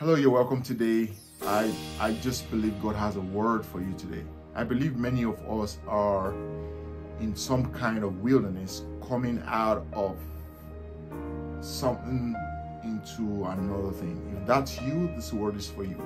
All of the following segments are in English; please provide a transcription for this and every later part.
Hello, you're welcome today. I I just believe God has a word for you today. I believe many of us are in some kind of wilderness coming out of something into another thing. If that's you, this word is for you.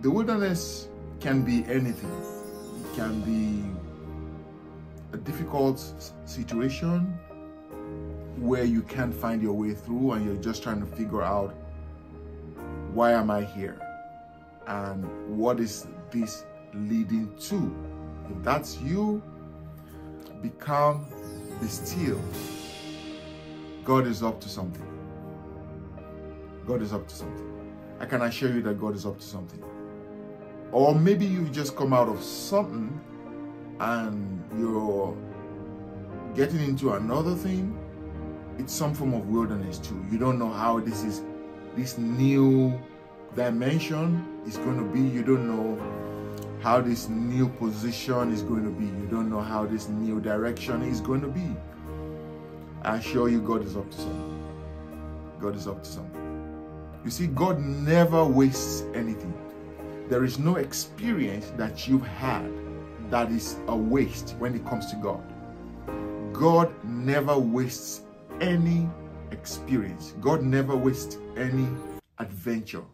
The wilderness can be anything. It can be a difficult situation where you can't find your way through and you're just trying to figure out why am I here and what is this leading to. If that's you, become be still. God is up to something. God is up to something. I can assure you that God is up to something. Or maybe you've just come out of something and you're getting into another thing. It's some form of wilderness too. You don't know how this is, this new dimension is going to be. You don't know how this new position is going to be. You don't know how this new direction is going to be. I assure you, God is up to something. God is up to something. You see, God never wastes anything. There is no experience that you've had that is a waste when it comes to God. God never wastes any experience. God never wastes any adventure.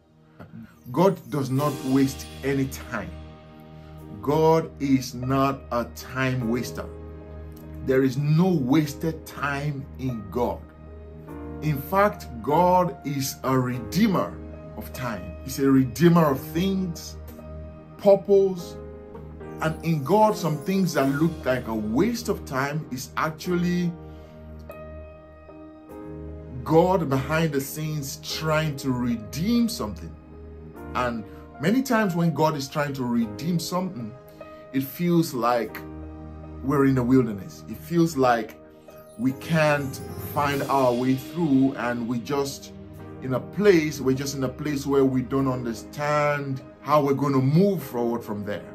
God does not waste any time. God is not a time waster. There is no wasted time in God. In fact, God is a redeemer of time. He's a redeemer of things, purpose, and in God, some things that look like a waste of time is actually God behind the scenes trying to redeem something. And many times when God is trying to redeem something, it feels like we're in the wilderness. It feels like we can't find our way through and we just in a place, we're just in a place where we don't understand how we're going to move forward from there.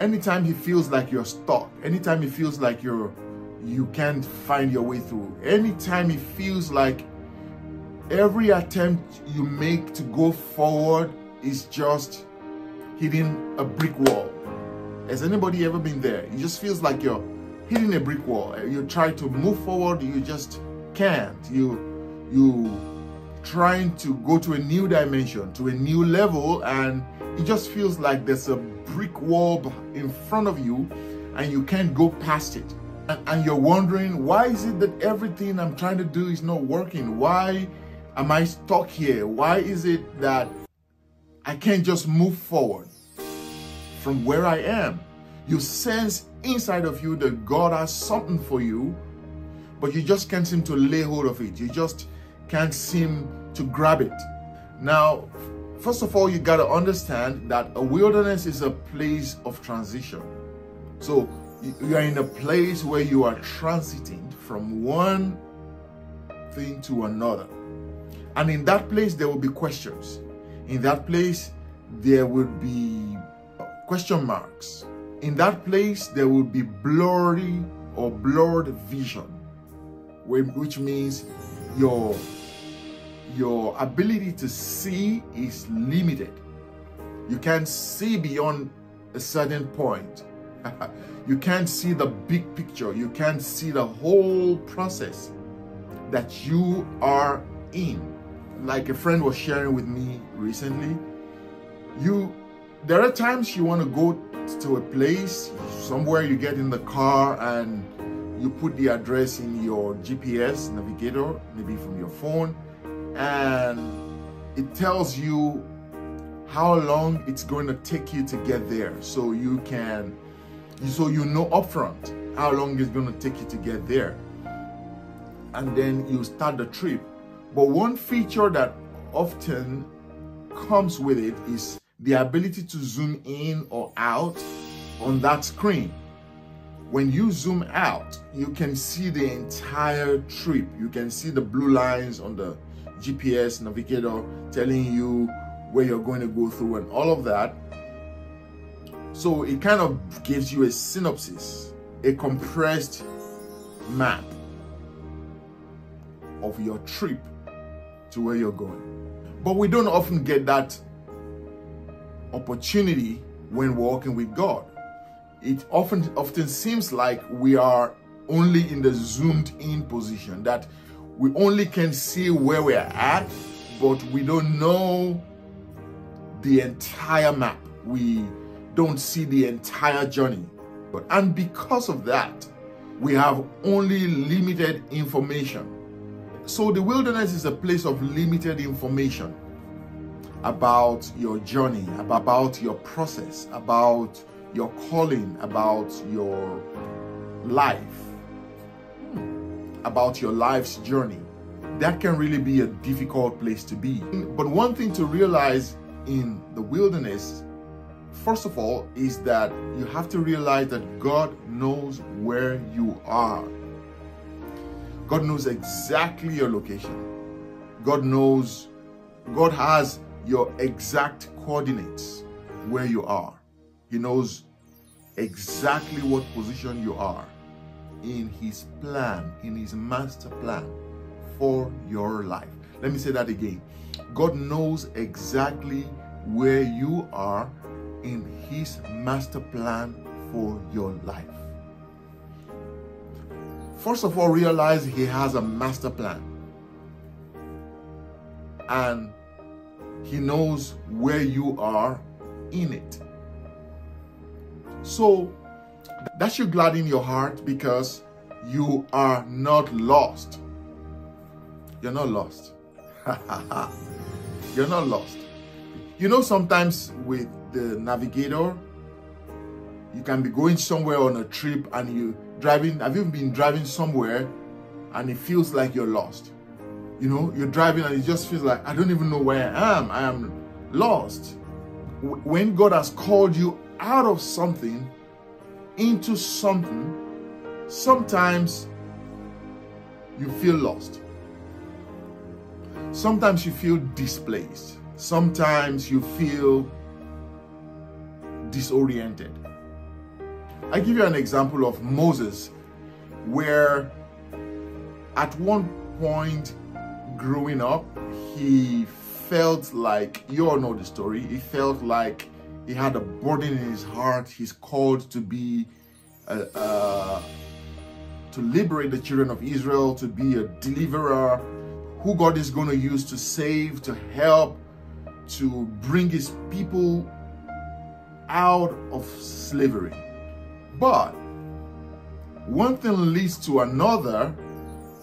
Anytime he feels like you're stuck, anytime he feels like you're you can't find your way through, anytime it feels like every attempt you make to go forward is just hitting a brick wall. Has anybody ever been there? It just feels like you're hitting a brick wall. You try to move forward, you just can't. You you trying to go to a new dimension, to a new level, and it just feels like there's a brick wall in front of you and you can't go past it. And, you're wondering, why is it that everything I'm trying to do is not working? Why am I stuck here? Why is it that I can't just move forward from where I am? You sense inside of you that God has something for you, but you just can't seem to lay hold of it. You just can't seem to grab it. Now, first of all, you got to understand that a wilderness is a place of transition. So you are in a place where you are transiting from one thing to another. And in that place, there will be questions. In that place, there will be question marks. In that place, there will be blurry or blurred vision, which means your your ability to see is limited. You can't see beyond a certain point. you can't see the big picture. You can't see the whole process that you are in. Like a friend was sharing with me recently, you there are times you want to go to a place, somewhere you get in the car and you put the address in your GPS navigator, maybe from your phone, and it tells you how long it's going to take you to get there so you can so you know upfront how long it's going to take you to get there. And then you start the trip. But one feature that often comes with it is the ability to zoom in or out on that screen. When you zoom out you can see the entire trip. You can see the blue lines on the GPS navigator telling you where you're going to go through and all of that. So it kind of gives you a synopsis, a compressed map of your trip to where you're going. But we don't often get that opportunity when walking with God. It often often seems like we are only in the zoomed in position that we only can see where we're at, but we don't know the entire map. We don't see the entire journey. And because of that, we have only limited information. So the wilderness is a place of limited information about your journey, about your process, about your calling, about your life, hmm. about your life's journey. That can really be a difficult place to be. But one thing to realize in the wilderness, first of all, is that you have to realize that God knows where you are. God knows exactly your location. God knows, God has your exact coordinates where you are. He knows exactly what position you are in his plan, in his master plan for your life. Let me say that again. God knows exactly where you are in his master plan for your life. First of all, realize he has a master plan. And he knows where you are in it. So that should gladden your heart because you are not lost. You're not lost. You're not lost. You know, sometimes with the navigator, you can be going somewhere on a trip and you driving. Have you been driving somewhere and it feels like you're lost? You know, you're driving and it just feels like, I don't even know where I am. I am lost. When God has called you out of something into something, sometimes you feel lost. Sometimes you feel displaced. Sometimes you feel disoriented. I give you an example of Moses, where at one point growing up, he felt like, you all know the story, he felt like he had a burden in his heart. He's called to be, a, a, to liberate the children of Israel, to be a deliverer, who God is going to use to save, to help, to bring his people out of slavery. But one thing leads to another,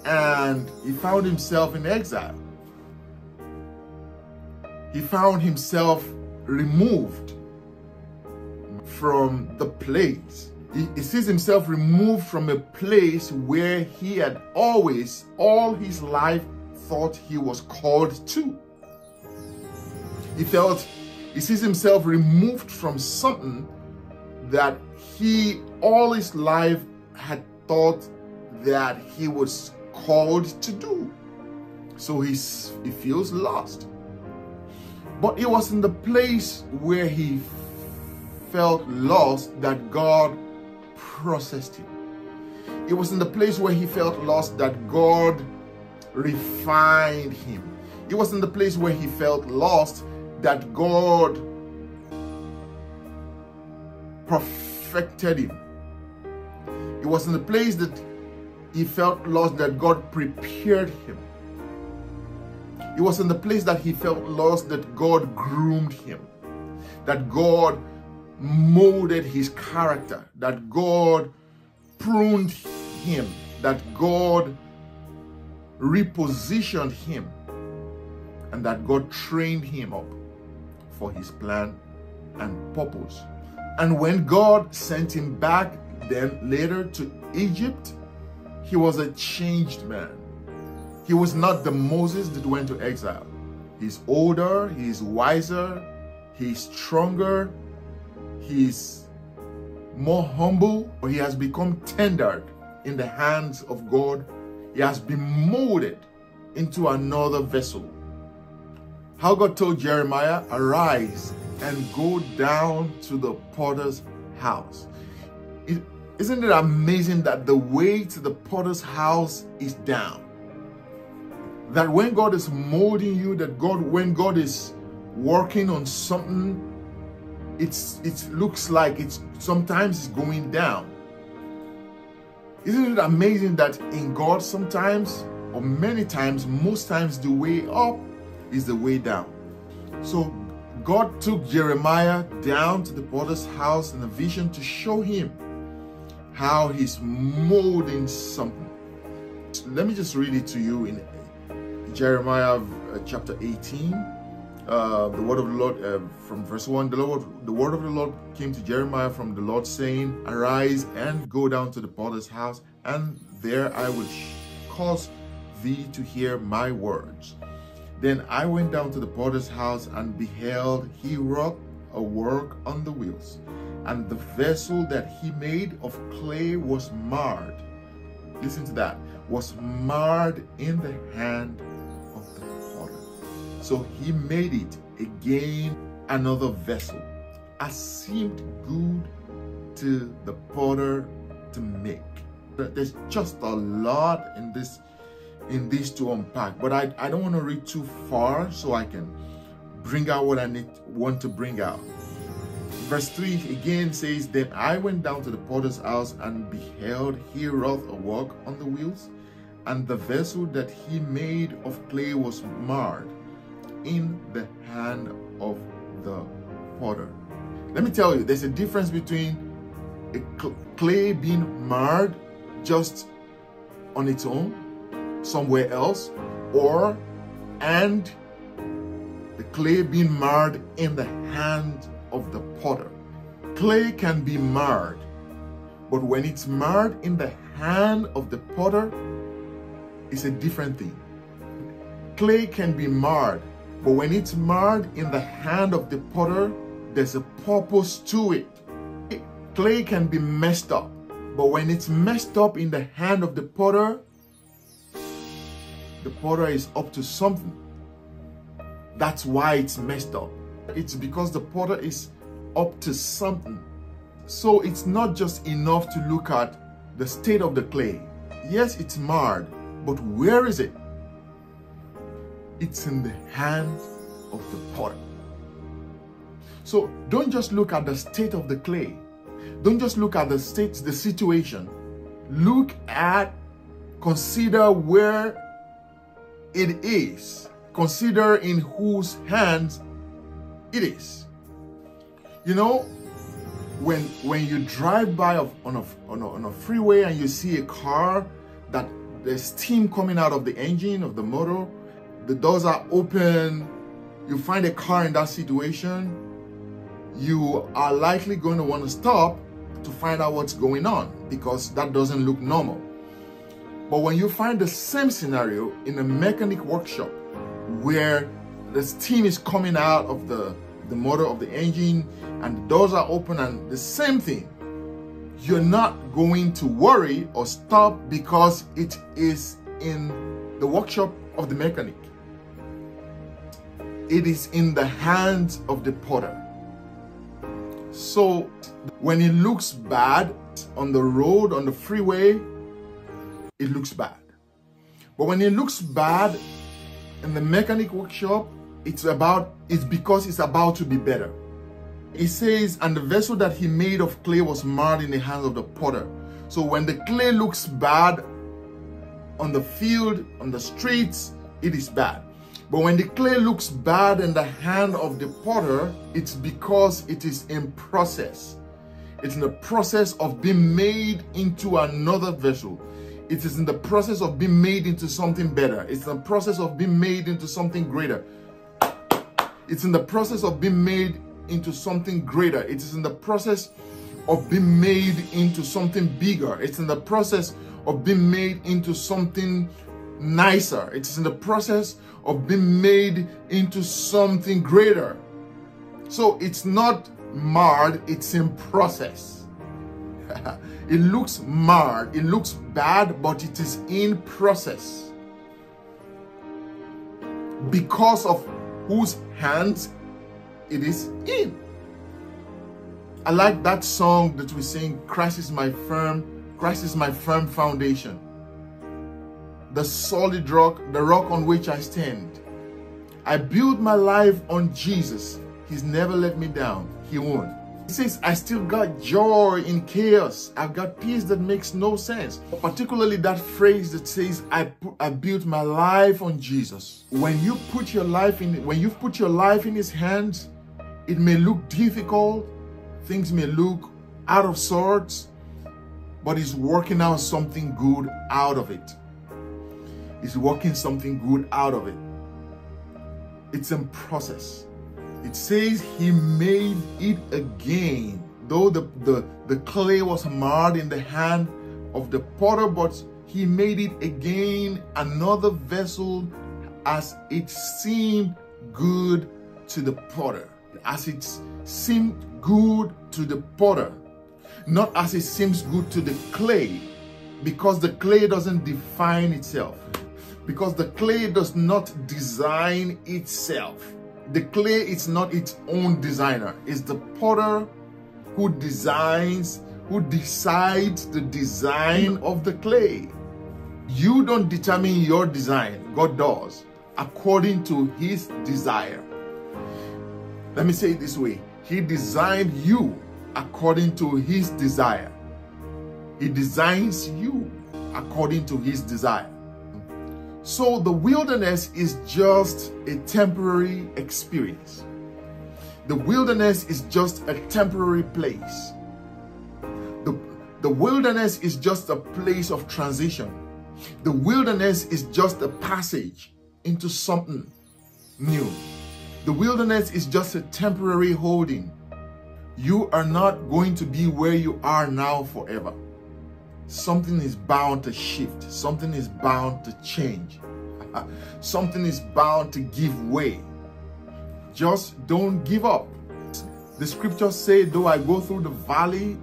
and he found himself in exile. He found himself removed from the place. He, sees himself removed from a place where he had always, all his life, thought he was called to. He felt, he sees himself removed from something that he all his life had thought that he was called to do. So he's, he feels lost. But it was in the place where he felt lost that God processed him. It was in the place where he felt lost that God refined him. It was in the place where he felt lost that God perfected him. It was in the place that he felt lost that God prepared him. It was in the place that he felt lost that God groomed him. That God molded his character, that God pruned him, that God repositioned him, and that God trained him up for his plan and purpose. And when God sent him back then later to Egypt, he was a changed man. He was not the Moses that went to exile. He's older, he's wiser, he's stronger, he's more humble, he has become tendered in the hands of God. He has been molded into another vessel. How God told Jeremiah, arise and go down to the potter's house. is isn't it amazing that the way to the potter's house is down? that when God is molding you, that God, when God is working on something, it's it looks like it's sometimes it's going down. Isn't it amazing that in God sometimes or many times, most times the way up is the way down. So God took Jeremiah down to the potter's house in a vision to show him how he's molding something. Let me just read it to you in Jeremiah uh, chapter 18. Uh, the word of the Lord uh, from verse 1 the Lord the word of the Lord came to Jeremiah from the Lord saying arise and go down to the potter's house and there I will cause thee to hear my words then I went down to the potter's house and beheld he wrought a work on the wheels and the vessel that he made of clay was marred listen to that was marred in the hand of the potter. so he made it again another vessel, as seemed good to the potter to make. There's just a lot in this in this to unpack, but I, I don't want to read too far so I can bring out what I need want to bring out. Verse 3 again says, Then I went down to the potter's house and beheld he wrought a work on the wheels, and the vessel that he made of clay was marred in the hand of the potter. Let me tell you, there's a difference between a clay being marred just on its own somewhere else or and the clay being marred in the hand of the potter. Clay can be marred, but when it's marred in the hand of the potter, it's a different thing. Clay can be marred, but when it's marred in the hand of the potter, there's a purpose to it. Clay can be messed up, but when it's messed up in the hand of the potter, the potter is up to something. That's why it's messed up. It's because the potter is up to something. So it's not just enough to look at the state of the clay. Yes, it's marred, but where is it? It's in the hand of the potter. So don't just look at the state of the clay. Don't just look at the state, the situation. Look at, consider where it is. Consider in whose hands it is. You know, when when you drive by on a, on a, on a freeway and you see a car that there's steam coming out of the engine of the motor the doors are open, you find a car in that situation, you are likely going to want to stop to find out what's going on because that doesn't look normal. But when you find the same scenario in a mechanic workshop where the steam is coming out of the, the motor of the engine and the doors are open and the same thing, you're not going to worry or stop because it is in the workshop of the mechanic. It is in the hands of the potter. So when it looks bad on the road, on the freeway, it looks bad. But when it looks bad in the mechanic workshop, it's about it's because it's about to be better. It says, and the vessel that he made of clay was marred in the hands of the potter. So when the clay looks bad on the field, on the streets, it is bad. But when the clay looks bad in the hand of the potter, it's because it is in process. It's in the process of being made into another vessel. It is in the process of being made into something better. It's in the process of being made into something greater. It's in the process of being made into something greater. It is in the process of being made into something bigger. It's in the process of being made into something nicer. It is in the process of being made into something greater. So it's not marred, it's in process. It looks marred, it looks bad, but it is in process. Because of whose hands it is in. I like that song that we sing, Christ is my firm, Christ is my firm foundation. the solid rock, the rock on which I stand. I build my life on Jesus. He's never let me down. He won't. Says, I still got joy in chaos. I've got peace that makes no sense. Particularly that phrase that says, I, I built my life on Jesus. When you put your life in, when you've put your life in his hands, it may look difficult. Things may look out of sorts, but he's working out something good out of it. He's working something good out of it. It's in process. It says he made it again. Though the, the, the clay was marred in the hand of the potter, but he made it again another vessel as it seemed good to the potter. As it seemed good to the potter. Not as it seems good to the clay. Because the clay doesn't define itself. Because the clay does not design itself the clay is not its own designer. It's the potter who designs, who decides the design of the clay. You don't determine your design. God does according to his desire. Let me say it this way. He designed you according to his desire. He designs you according to his desire. So the wilderness is just a temporary experience. The wilderness is just a temporary place. The, the wilderness is just a place of transition. The wilderness is just a passage into something new. The wilderness is just a temporary holding. You are not going to be where you are now forever something is bound to shift, something is bound to change, something is bound to give way. Just don't give up. The scriptures say, Though I go through the valley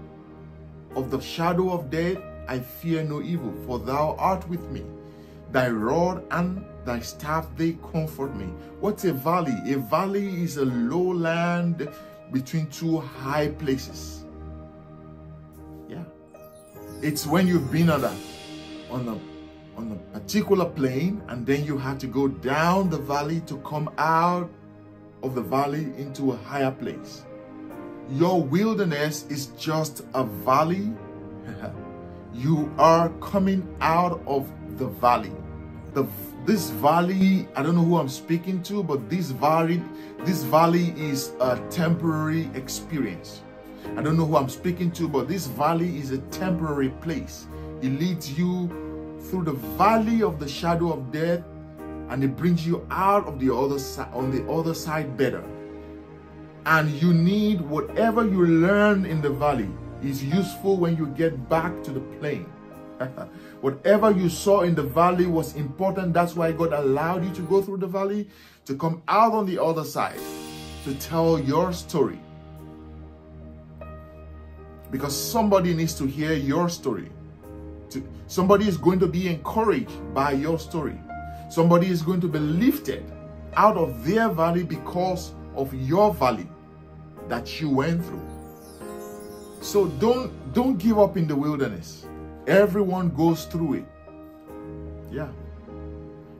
of the shadow of death, I fear no evil, for thou art with me. Thy rod and thy staff, they comfort me. What's a valley? A valley is a lowland between two high places. It's when you've been on a, on a, on a particular plane and then you have to go down the valley to come out of the valley into a higher place. Your wilderness is just a valley. you are coming out of the valley. The, this valley, I don't know who I'm speaking to, but this valley, this valley is a temporary experience. I don't know who I'm speaking to, but this valley is a temporary place. It leads you through the valley of the shadow of death and it brings you out of the other side on the other side better. And you need whatever you learn in the valley is useful when you get back to the plain. whatever you saw in the valley was important. That's why God allowed you to go through the valley to come out on the other side to tell your story because somebody needs to hear your story. Somebody is going to be encouraged by your story. Somebody is going to be lifted out of their valley because of your valley that you went through. So don't don't give up in the wilderness. Everyone goes through it. Yeah.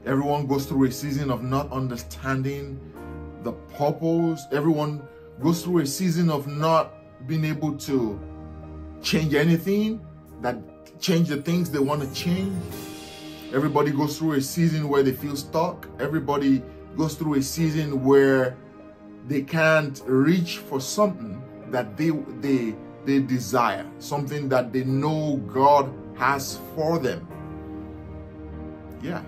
Everyone goes through a season of not understanding the purpose. Everyone goes through a season of not being able to change anything, that change the things they want to change. Everybody goes through a season where they feel stuck. Everybody goes through a season where they can't reach for something that they they they desire, something that they know God has for them. Yeah.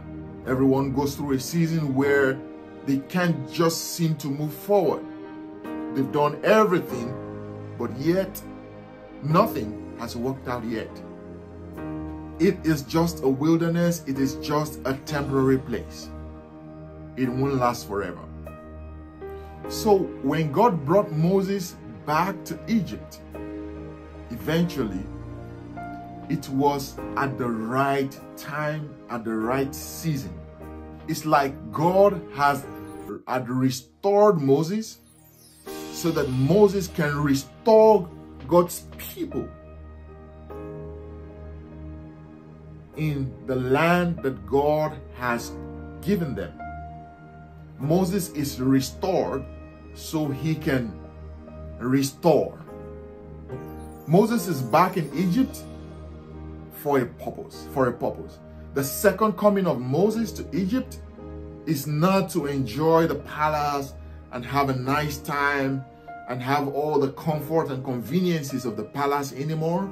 Everyone goes through a season where they can't just seem to move forward. They've done everything, but yet Nothing has worked out yet. It is just a wilderness. It is just a temporary place. It won't last forever. So when God brought Moses back to Egypt, eventually it was at the right time, at the right season. It's like God has had restored Moses so that Moses can restore God's people in the land that God has given them. Moses is restored so he can restore. Moses is back in Egypt for a purpose, for a purpose. The second coming of Moses to Egypt is not to enjoy the palace and have a nice time and have all the comfort and conveniences of the palace anymore.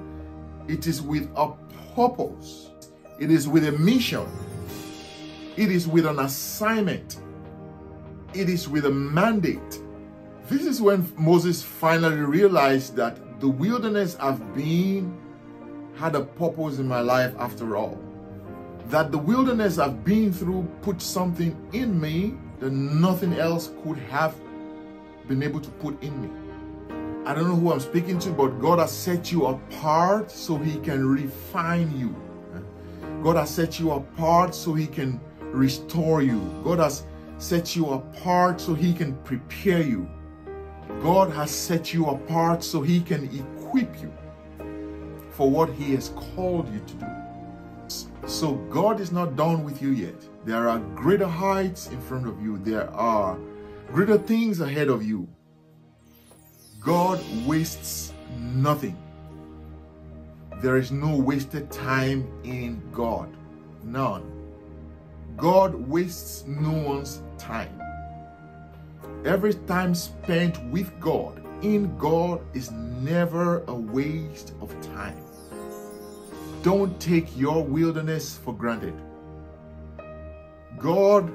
It is with a purpose. It is with a mission. It is with an assignment. It is with a mandate. This is when Moses finally realized that the wilderness I've been had a purpose in my life after all. That the wilderness I've been through put something in me that nothing else could have been able to put in me. I don't know who I'm speaking to, but God has set you apart so He can refine you. God has set you apart so He can restore you. God has set you apart so He can prepare you. God has set you apart so He can equip you for what He has called you to do. So God is not done with you yet. There are greater heights in front of you. There are greater things ahead of you. God wastes nothing. There is no wasted time in God. None. God wastes no one's time. Every time spent with God, in God, is never a waste of time. Don't take your wilderness for granted. God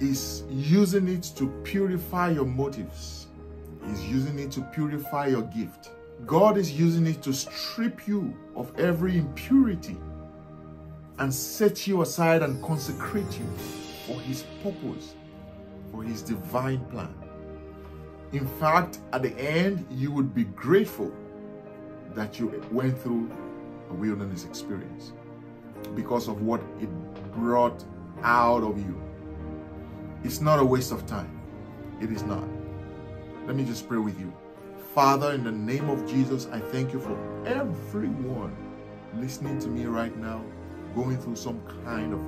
is using it to purify your motives. He's using it to purify your gift. God is using it to strip you of every impurity and set you aside and consecrate you for His purpose, for His divine plan. In fact, at the end, you would be grateful that you went through a wilderness experience because of what it brought out of you. It's not a waste of time. It is not. Let me just pray with you. Father, in the name of Jesus, I thank you for everyone listening to me right now, going through some kind of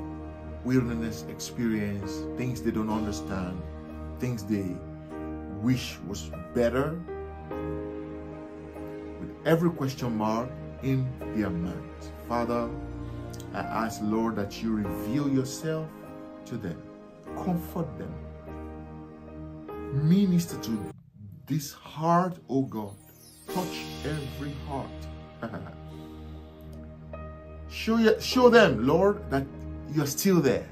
wilderness experience, things they don't understand, things they wish was better, with every question mark in their minds. Father, I ask, Lord, that you reveal yourself to them, comfort them, minister to this heart, oh God. Touch every heart. show, you, show them, Lord, that you're still there.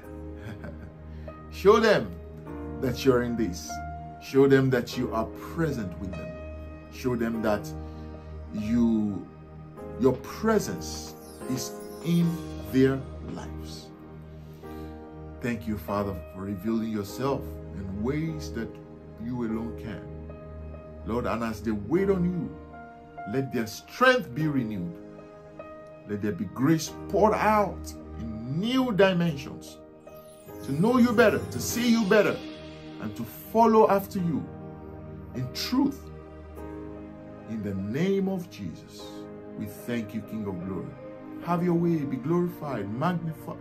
show them that you're in this. Show them that you are present with them. Show them that you your presence is in their lives. Thank you, Father, for revealing yourself in ways that you alone can. Lord, and as they wait on you, let their strength be renewed. Let there be grace poured out in new dimensions to know you better, to see you better, and to follow after you in truth. In the name of Jesus, we thank you, King of Glory. Have your way, be glorified, magnify,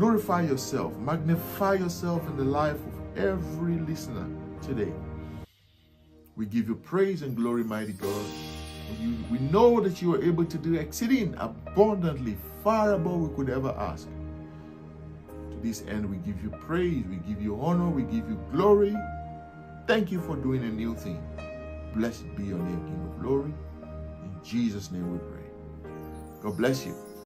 glorify yourself, magnify yourself in the life of every listener today. We give you praise and glory, mighty God. We know that you are able to do exceeding abundantly, far above we could ever ask. To this end, we give you praise, we give you honor, we give you glory. Thank you for doing a new thing. Blessed be your name, King of glory. In Jesus' name we pray. God bless you.